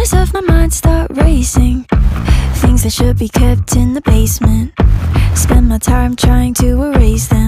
Corners of my mind start racing. Things that should be kept in the basement. Spend my time trying to erase them.